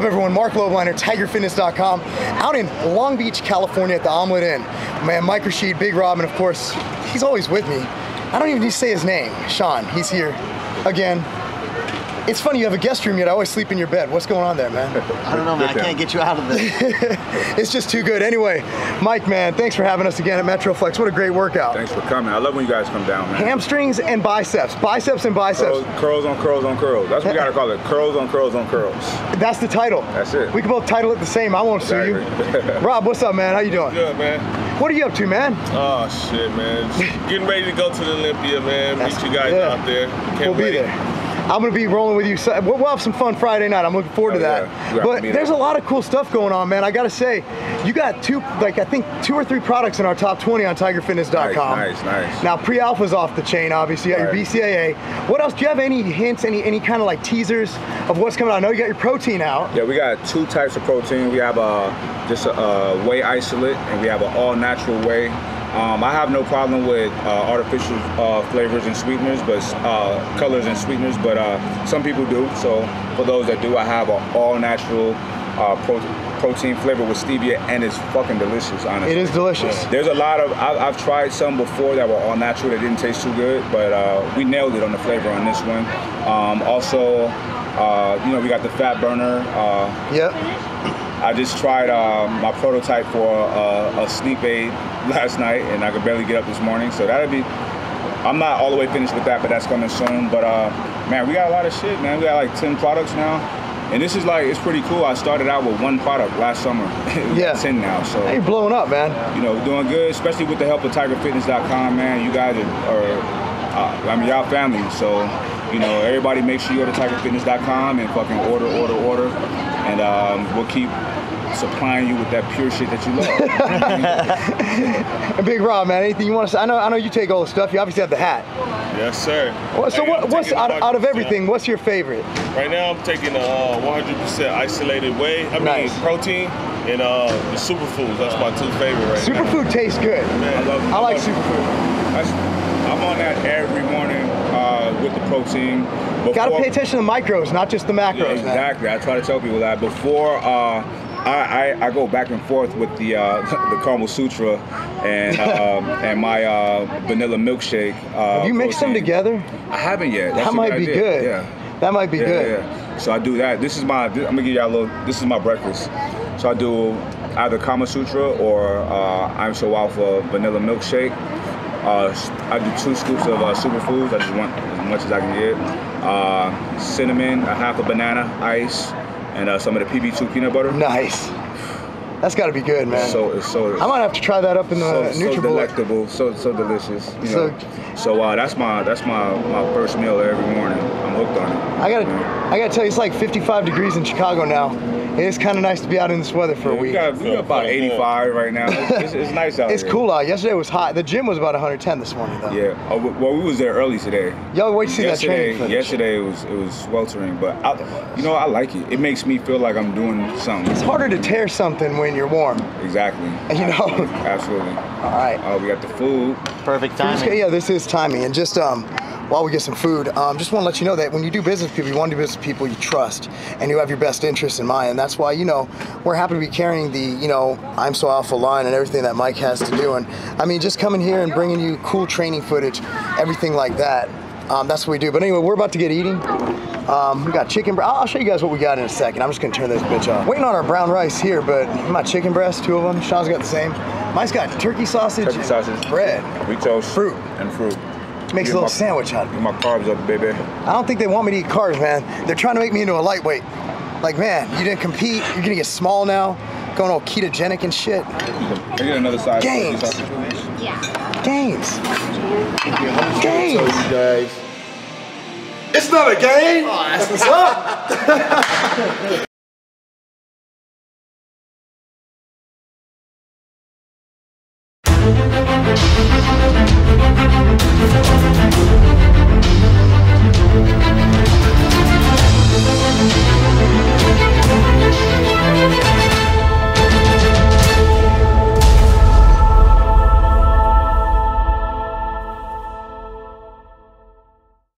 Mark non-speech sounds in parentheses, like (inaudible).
Marc Lobliner, TigerFitness.com, out in Long Beach, California at the Omelet Inn. Man, Mike Rashid, Big Rob, and of course, he's always with me. I don't even need to say his name. Sean, he's here again. It's funny you have a guest room yet I always sleep in your bed. What's going on there, man? I don't know, man. I can't get you out of this. (laughs) it's just too good. Anyway, Mike, man, thanks for having us again at Metroflex. What a great workout. Thanks for coming. I love when you guys come down, man. Hamstrings and biceps. Biceps and biceps. Curls, curls on curls on curls. That's what we gotta call it. Curls on curls on curls. That's the title. That's it. We can both title it the same. I won't Exactly. sue you. Rob, what's up, man? How you doing? Good, man. What are you up to, man? Oh, shit, man. Just getting ready to go to the Olympia, man. Meet you guys yeah. out there. Can't we'll wait. be there. I'm gonna be rolling with you. We'll, we'll have some fun Friday night. I'm looking forward to Oh, that. yeah. But to there's a lot of cool stuff going on, man. I gotta say, you got two, like I think two or three products in our top 20 on TigerFitness.com. Nice, nice, nice. Now pre-alpha's off the chain, obviously. You got Right. your BCAA. What else? Do you have any hints, any any kind of like teasers of what's coming out? I know you got your protein out. Yeah, we got two types of protein. We have a just a, a whey isolate, and we have an all natural whey. Um, I have no problem with uh, artificial uh, flavors and sweeteners, but uh, colors and sweeteners. But uh, some people do. So for those that do, I have an all natural uh, pro- protein flavor with stevia, and it's fucking delicious. Honestly, It is delicious. There's a lot of I, I've tried some before that were all natural that didn't taste too good, but uh, we nailed it on the flavor on this one. Um, also, uh, you know, we got the fat burner. Uh, Yep. I just tried uh, my prototype for uh, a sleep aid last night, and I could barely get up this morning. So that'll be. I'm not all the way finished with that, but that's coming soon. But uh, man, we got a lot of shit, man. We got like 10 products now. And this is like, it's pretty cool. I started out with one product last summer. (laughs) Yeah. 10 now. So Hey, blowing up, man. you know, doing good, especially with the help of TigerFitness.com, man. You guys are, are uh, I mean, y'all family. So, you know, everybody make sure you go to TigerFitness.com and fucking order, order, order. And um, we'll keep supplying you with that pure shit that you love. And (laughs) (laughs) Big Rob, man, anything you want to say? I know, I know you take all the stuff. You obviously have the hat. Yes, sir. What- So Hey, what, what's out, out of everything? What's your favorite? Right now, I'm taking the uh, 100% isolated whey. I mean, Nice. protein and uh, the superfoods. That's my two favorite right now. Superfood tastes good. Man, I love I like superfood I'm on that every morning uh, with the protein. Got to pay attention to the micros, not just the macros, Yeah, man. exactly. I try to tell people that before uh, I, I, I go back and forth with the uh, (laughs) the Kama Sutra and (laughs) um, and my uh, vanilla milkshake. Uh, Have you mix them together? I haven't yet. That's that might be idea. good. Yeah. That might be yeah, good. yeah. So I do that. This is my. I'm gonna give y'all a little. This is my breakfast. So I do either Kama Sutra or uh, I'm So Alpha vanilla milkshake. Uh, I do two scoops of uh, superfoods. I just want as much as I can get. Uh, cinnamon, a half a banana, ice, and uh, some of the PB2 peanut butter. Nice. That's got to be good, man. So it's so. I might have to try that up in the so, so NutriBullet. delectable, so so delicious. You So- So uh, that's my that's my my first meal every morning. I'm hooked on it. I gotta, I gotta tell you, it's like 55 degrees in Chicago now. It's kind of nice to be out in this weather for a We week. got, we got about 85 right now. It's, it's, it's (laughs) nice out It's here. cool out. Yesterday was hot. The gym was about 110 this morning, though. Yeah. Oh, well, we was there early today. Y'all wait to see that yesterday, training footage. yesterday it was it was sweltering, but I, you know I like it. It makes me feel like I'm doing something. It's harder to tear something when you're warm. Exactly. (laughs) You know. Absolutely. Absolutely. All right. Oh, we got the food. Perfect Just- timing. yeah, this is timing. And just um, while we get some food, um, just want to let you know that when you do business with people, you want to do business with people you trust and you have your best interests in mind. And that's why, you know, we're happy to be carrying the, you know, I'm So Alpha line and everything that Mike has to do. And I mean, just coming here and bringing you cool training footage, everything like that. Um, that's what we do. But anyway, we're about to get eating. Um, we got chicken. I'll I'll show you guys what we got in a second. I'm just gonna turn this bitch off. Waiting on our brown rice here, but my chicken breast, two of them. Sean's got the same. Mine's got turkey sausage, Turkey sausage. bread. We toast. Fruit. And fruit. Makes a little my- sandwich out of it. Get my carbs up, baby. I don't think they want me to eat carbs, man. They're trying to make me into a lightweight. Like, man, you didn't compete. You're gonna get small now, going all ketogenic and shit. I get another side. of turkey Games. sausage. Games. Games. you guys. It's not a game. Oh, that's what's up. (laughs)